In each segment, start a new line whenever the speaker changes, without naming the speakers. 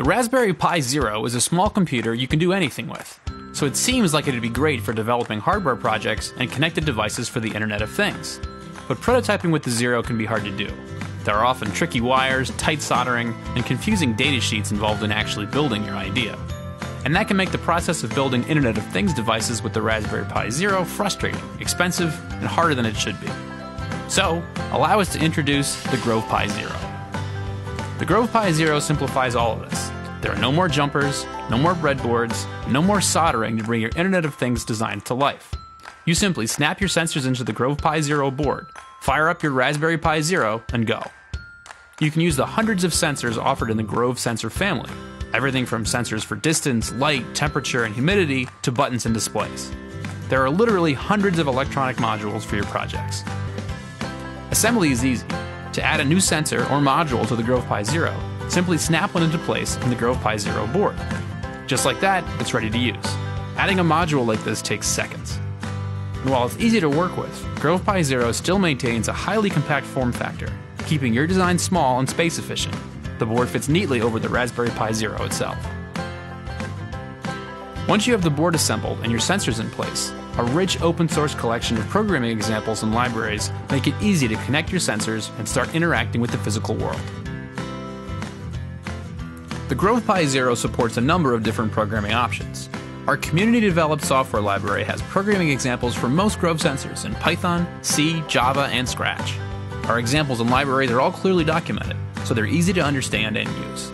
The Raspberry Pi Zero is a small computer you can do anything with, so it seems like it'd be great for developing hardware projects and connected devices for the Internet of Things. But prototyping with the Zero can be hard to do. There are often tricky wires, tight soldering, and confusing data sheets involved in actually building your idea. And that can make the process of building Internet of Things devices with the Raspberry Pi Zero frustrating, expensive, and harder than it should be. So, allow us to introduce the Grove Pi Zero. The Grove Pi Zero simplifies all of this. There are no more jumpers, no more breadboards, no more soldering to bring your Internet of Things design to life. You simply snap your sensors into the Grove Pi Zero board, fire up your Raspberry Pi Zero, and go. You can use the hundreds of sensors offered in the Grove sensor family, everything from sensors for distance, light, temperature, and humidity to buttons and displays. There are literally hundreds of electronic modules for your projects. Assembly is easy. To add a new sensor or module to the Grove Pi Zero, simply snap one into place in the Grove Pi Zero board. Just like that, it's ready to use. Adding a module like this takes seconds. And while it's easy to work with, Grove Pi Zero still maintains a highly compact form factor, keeping your design small and space efficient. The board fits neatly over the Raspberry Pi Zero itself. Once you have the board assembled and your sensors in place, a rich open source collection of programming examples and libraries make it easy to connect your sensors and start interacting with the physical world. The Grove Pi Zero supports a number of different programming options. Our community developed software library has programming examples for most Grove sensors in Python, C, Java, and Scratch. Our examples and libraries are all clearly documented, so they're easy to understand and use.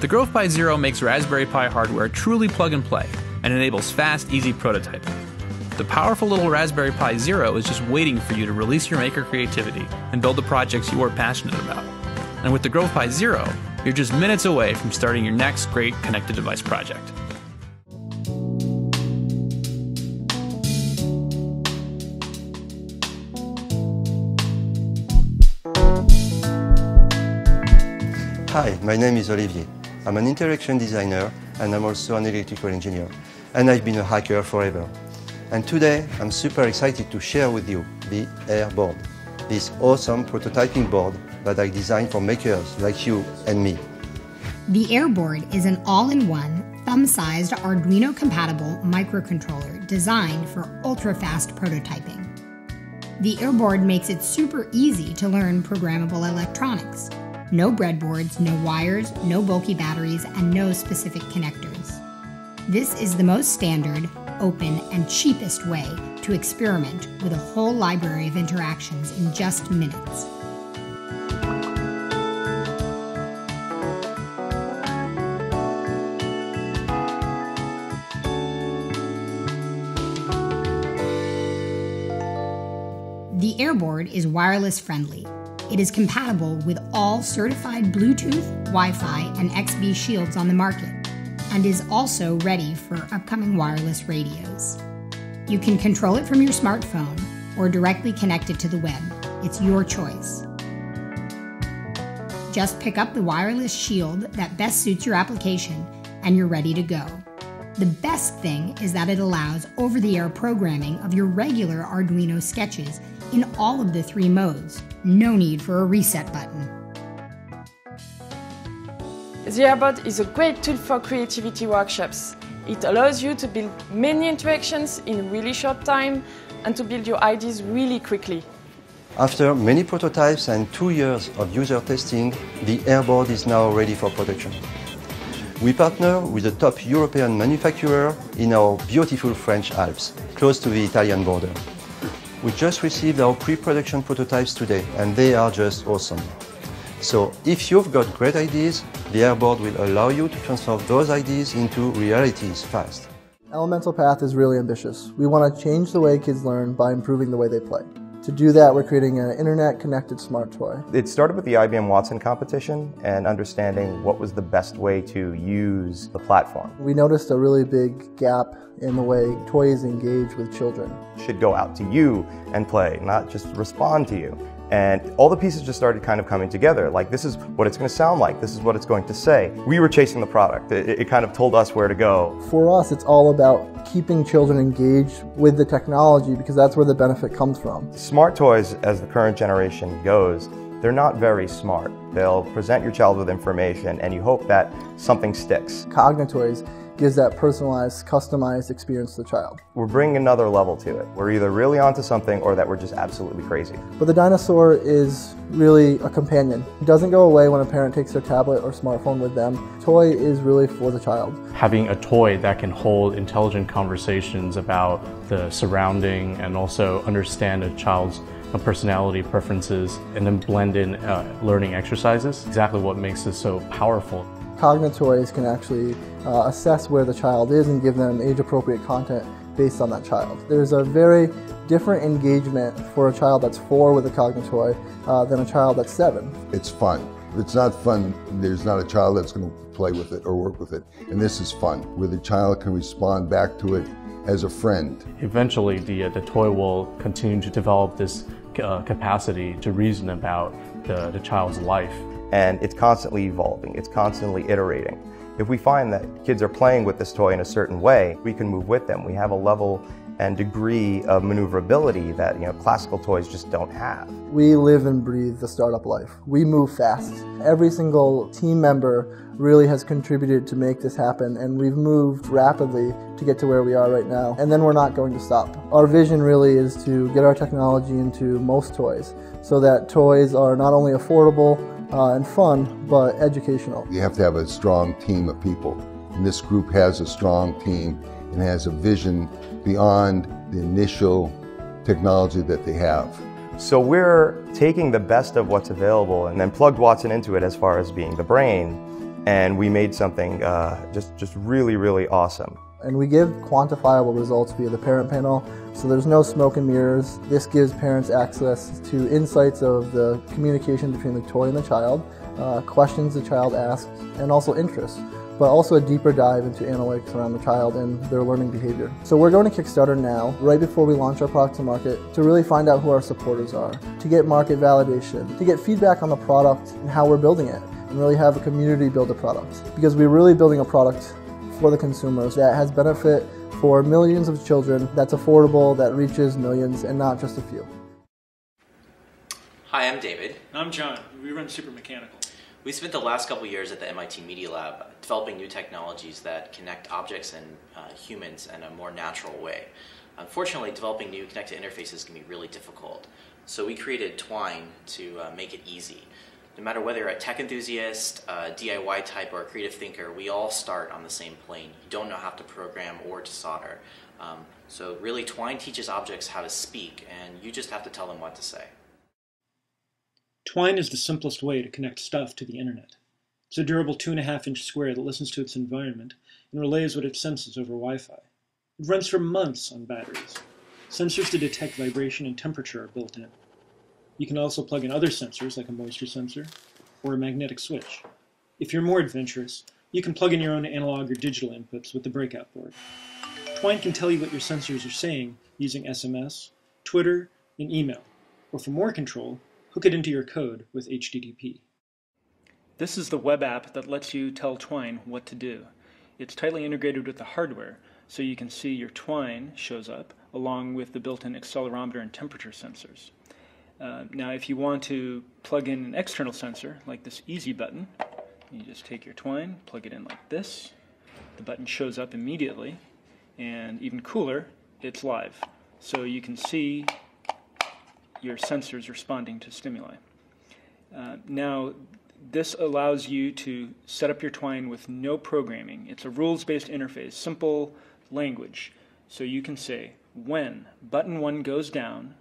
The Grove Pi Zero makes Raspberry Pi hardware truly plug and play and enables fast, easy prototyping. The powerful little Raspberry Pi Zero is just waiting for you to release your maker creativity and build the projects you are passionate about. And with the Grove Pi Zero, you're just minutes away from starting your next great connected device project.
Hi, my name is Olivier. I'm an interaction designer and I'm also an electrical engineer. And I've been a hacker forever. And today I'm super excited to share with you the Air board, this awesome prototyping board that I designed for makers like you and me.
The Airboard is an all in one, thumb sized Arduino compatible microcontroller designed for ultra fast prototyping. The Airboard makes it super easy to learn programmable electronics. No breadboards, no wires, no bulky batteries, and no specific connectors. This is the most standard, open, and cheapest way to experiment with a whole library of interactions in just minutes. Airboard is wireless friendly. It is compatible with all certified Bluetooth, Wi Fi, and XBee shields on the market, and is also ready for upcoming wireless radios. You can control it from your smartphone or directly connect it to the web. It's your choice. Just pick up the wireless shield that best suits your application, and you're ready to go. The best thing is that it allows over the air programming of your regular Arduino sketches in all of the three modes. No need for a reset button.
The Airboard is a great tool for creativity workshops. It allows you to build many interactions in really short time and to build your ideas really quickly.
After many prototypes and two years of user testing, the Airboard is now ready for production. We partner with a top European manufacturer in our beautiful French Alps, close to the Italian border. We just received our pre-production prototypes today and they are just awesome. So if you've got great ideas, the Airboard will allow you to transform those ideas into realities fast.
Elemental Path is really ambitious. We want to change the way kids learn by improving the way they play. To do that, we're creating an internet connected smart toy.
It started with the IBM Watson competition and understanding what was the best way to use the platform.
We noticed a really big gap in the way toys engage with children.
Should go out to you and play, not just respond to you. And all the pieces just started kind of coming together. Like, this is what it's going to sound like. This is what it's going to say. We were chasing the product. It, it, kind of told us where to go.
For us, it's all about keeping children engaged with the technology because that's where the benefit comes from.
Smart toys, as the current generation goes, they're not very smart. They'll present your child with information and you hope that something sticks.
Cognitoys gives that personalized, customized experience to the child.
We're bringing another level to it. We're either really onto something or that we're just absolutely crazy.
But the dinosaur is really a companion. It doesn't go away when a parent takes their tablet or smartphone with them. Toy is really for the child.
Having a toy that can hold intelligent conversations about the surrounding and also understand a child's personality preferences and then blend in uh, learning exercises exactly what makes this so powerful
Cognitoys can actually uh, assess where the child is and give them age-appropriate content based on that child. There's a very different engagement for a child that's four with a Cognitoy uh, than a child that's seven.
It's fun. If it's not fun, there's not a child that's going to play with it or work with it. And this is fun, where the child can respond back to it as a friend.
Eventually, the, uh, the toy will continue to develop this uh, capacity to reason about the, the child's life
and it's constantly evolving, it's constantly iterating. If we find that kids are playing with this toy in a certain way, we can move with them. We have a level and degree of maneuverability that you know classical toys just don't have.
We live and breathe the startup life. We move fast. Every single team member really has contributed to make this happen and we've moved rapidly to get to where we are right now and then we're not going to stop. Our vision really is to get our technology into most toys so that toys are not only affordable uh, and fun, but educational.
You have to have a strong team of people. And this group has a strong team and has a vision beyond the initial technology that they have.
So we're taking the best of what's available and then plugged Watson into it as far as being the brain, and we made something uh, just, just really, really awesome.
And we give quantifiable results via the parent panel, so there's no smoke and mirrors. This gives parents access to insights of the communication between the toy and the child, uh, questions the child asks, and also interests but also a deeper dive into analytics around the child and their learning behavior. So we're going to Kickstarter now, right before we launch our product to market, to really find out who our supporters are, to get market validation, to get feedback on the product and how we're building it, and really have a community build a product. Because we're really building a product for the consumers that has benefit for millions of children, that's affordable, that reaches millions, and not just a few.
Hi, I'm David.
I'm John. We run Super Mechanical.
We spent the last couple years at the MIT Media Lab developing new technologies that connect objects and uh, humans in a more natural way. Unfortunately, developing new connected interfaces can be really difficult. So we created Twine to uh, make it easy no matter whether you're a tech enthusiast, a DIY type, or a creative thinker, we all start on the same plane. You don't know how to program or to solder. Um, so really, Twine teaches objects how to speak, and you just have to tell them what to say.
Twine is the simplest way to connect stuff to the internet. It's a durable two and a half inch square that listens to its environment and relays what it senses over Wi-Fi. It runs for months on batteries. Sensors to detect vibration and temperature are built in. You can also plug in other sensors like a moisture sensor or a magnetic switch. If you're more adventurous, you can plug in your own analog or digital inputs with the breakout board. Twine can tell you what your sensors are saying using SMS, Twitter, and email. Or for more control, hook it into your code with HTTP. This is the web app that lets you tell Twine what to do. It's tightly integrated with the hardware, so you can see your Twine shows up along with the built-in accelerometer and temperature sensors. Uh, now if you want to plug in an external sensor, like this easy button, you just take your twine, plug it in like this, the button shows up immediately, and even cooler, it's live. So you can see your sensors responding to stimuli. Uh, now, this allows you to set up your twine with no programming. It's a rules-based interface, simple language. So you can say, when button 1 goes down,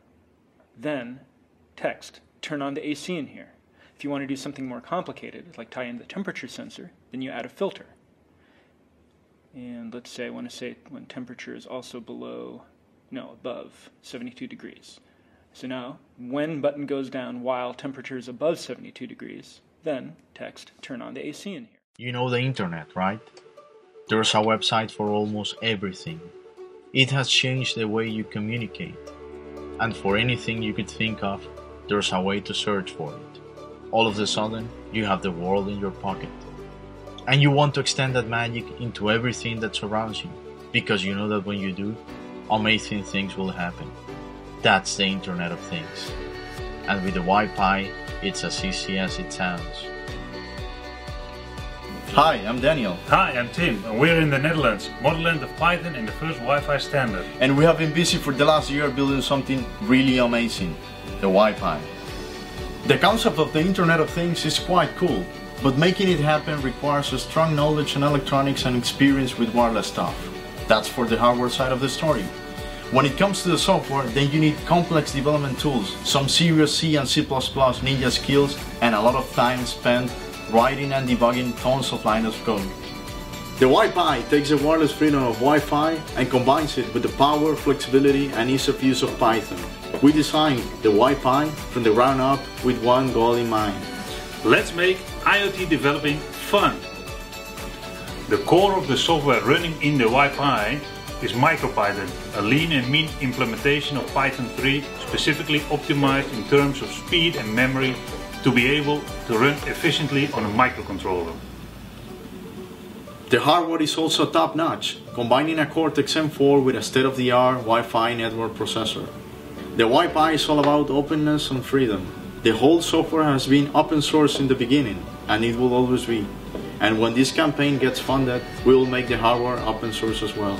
then text, turn on the AC in here. If you want to do something more complicated, like tie in the temperature sensor, then you add a filter. And let's say I want to say when temperature is also below, no, above 72 degrees. So now, when button goes down while temperature is above 72 degrees, then text, turn on the AC in here.
You know the internet, right? There's a website for almost everything. It has changed the way you communicate. And for anything you could think of, there's a way to search for it. All of a sudden, you have the world in your pocket. And you want to extend that magic into everything that surrounds you, because you know that when you do, amazing things will happen. That's the Internet of Things. And with the WiPy, It's as easy as it sounds.
Hi, I'm Daniel.
Hi, I'm Tim, and we're in the Netherlands, modelland of Python in the first Wi-Fi standard.
And we have been busy for the last year building something really amazing, the WiPy. The concept of the Internet of Things is quite cool, but making it happen requires a strong knowledge in electronics and experience with wireless stuff. That's for the hardware side of the story. When it comes to the software, then you need complex development tools, some serious C and C++ ninja skills, and a lot of time spent writing and debugging tons of lines of code. The WiPy takes the wireless freedom of Wi-Fi and combines it with the power, flexibility and ease of use of Python. We designed the WiPy from the ground up with one goal in mind.
Let's make IoT developing fun. The core of the software running in the WiPy is MicroPython, a lean and mean implementation of Python 3 specifically optimized in terms of speed and memory to be able to run efficiently on a microcontroller.
The hardware is also top-notch, combining a Cortex M4 with a state-of-the-art Wi-Fi network processor. The WiPy is all about openness and freedom. The whole software has been open source in the beginning, and it will always be. And when this campaign gets funded, we will make the hardware open source as well.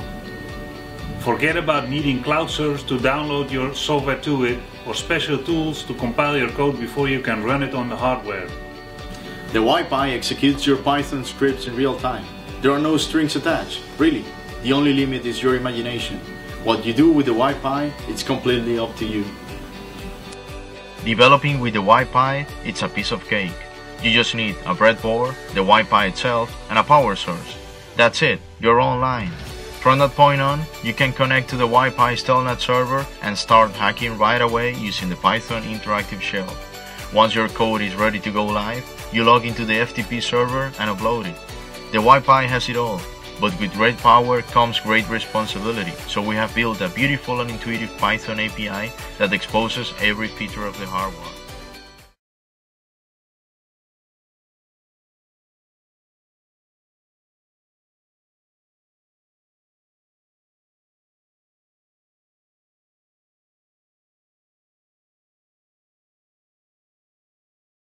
Forget about needing cloud servers to download your software to it or special tools to compile your code before you can run it on the hardware.
The WiPy executes your Python scripts in real time. There are no strings attached, really. The only limit is your imagination. What you do with the WiPy, it's completely up to you.
Developing with the WiPy, it's a piece of cake. You just need a breadboard, the WiPy itself, and a power source. That's it, you're online. From that point on, you can connect to the WiPy Telnet server and start hacking right away using the Python interactive shell. Once your code is ready to go live, you log into the FTP server and upload it. The WiPy has it all, but with great power comes great responsibility, so we have built a beautiful and intuitive Python API that exposes every feature of the hardware.